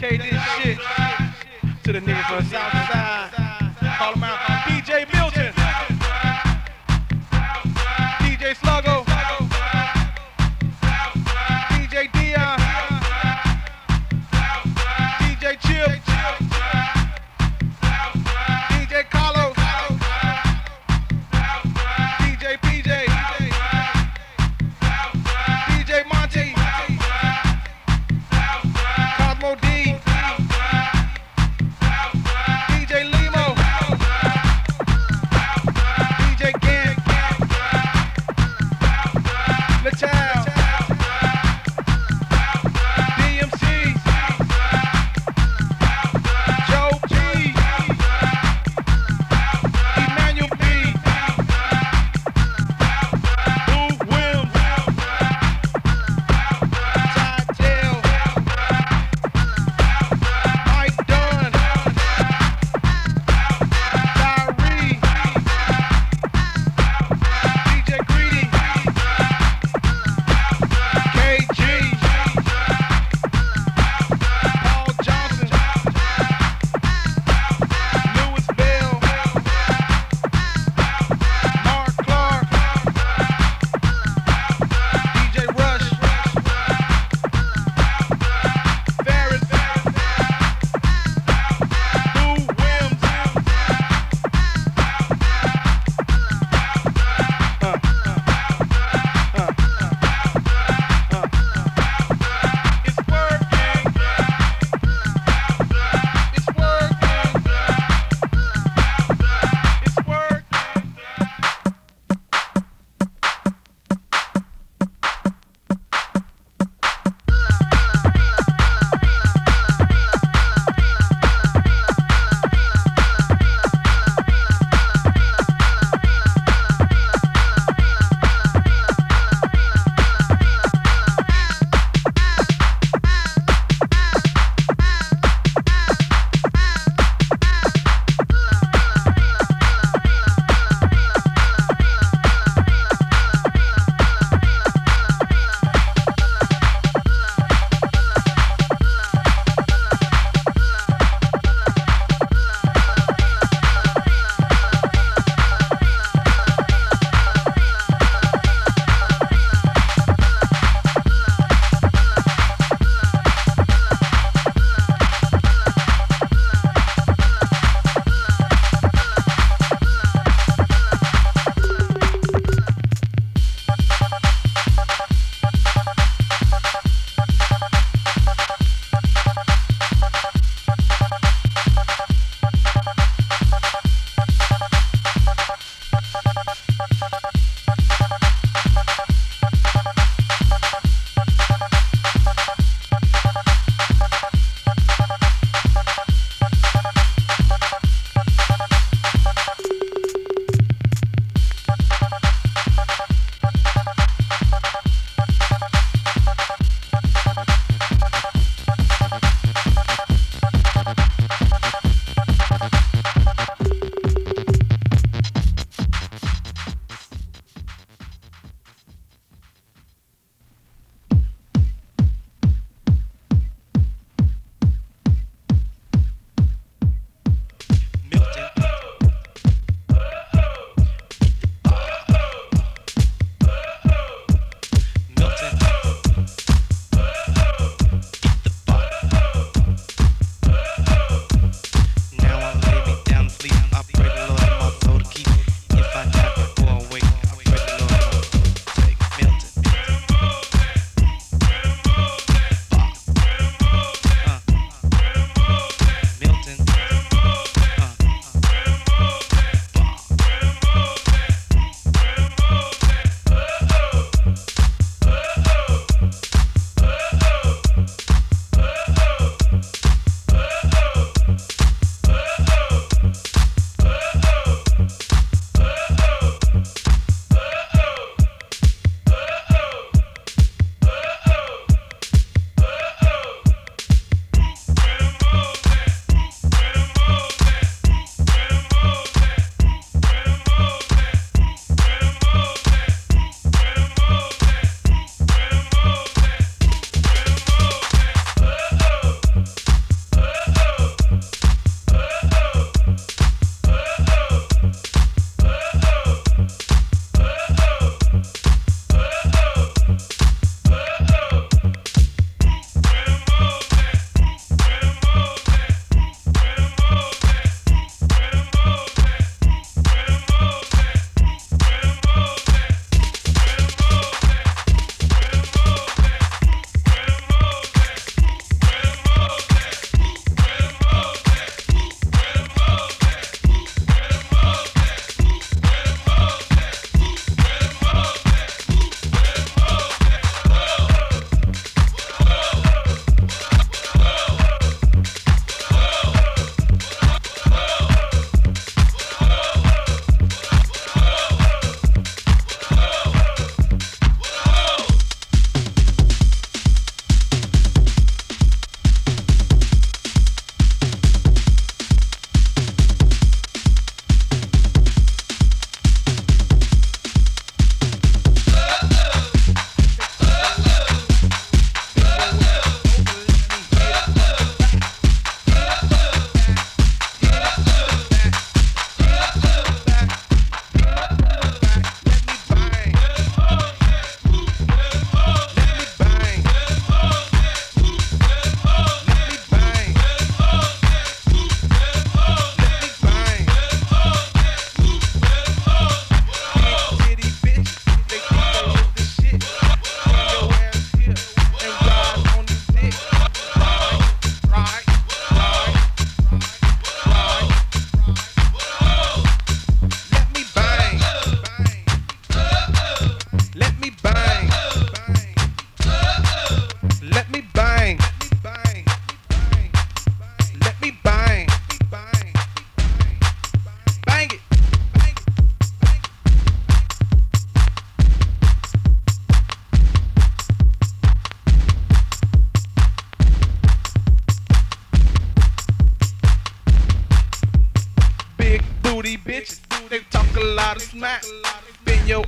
Dedicate this shit. To the niggas the south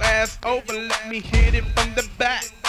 ass over, let me hit it from the back.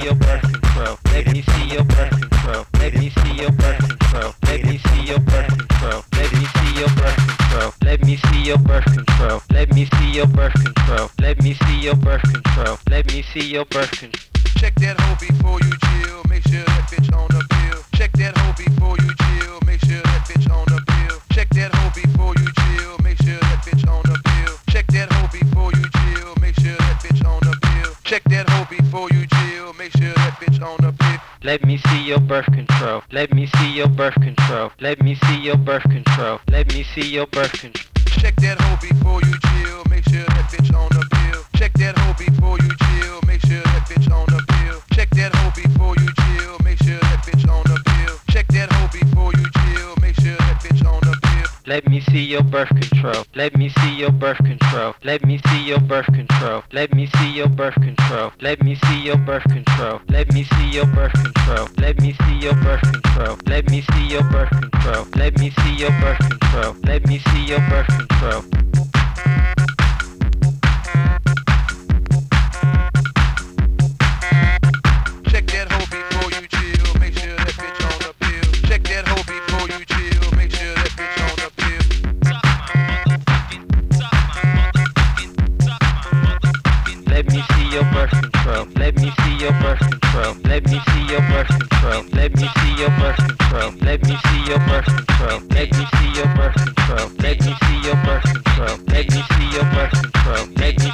See your birth control. Let me see your birth control. Let me see your birth control. Let me see your birth control. Let me see your birth control. Let me see your birth control. Let me see your birth control. Let me see your birth control. Let me see your birth control. Check that hoe before you Let me see your birth control. Let me see your birth control. Let me see your birth control. Let me see your birth control. Check that hoe before you chill. Make sure that bitch on the pill. Check that hoe before you Let me see your birth control. Let me see your birth control. Let me see your birth control. Let me see your birth control. Let me see your birth control. Let me see your birth control. Let me see your birth control. Let me see your birth control. Let me see your birth control. Let me see your birth control. Your birth control. Let me see your birth control. Let me see your birth control. Let me see your birth control. Let me see your birth control. Let me see your birth control. Let me see your birth control. Let me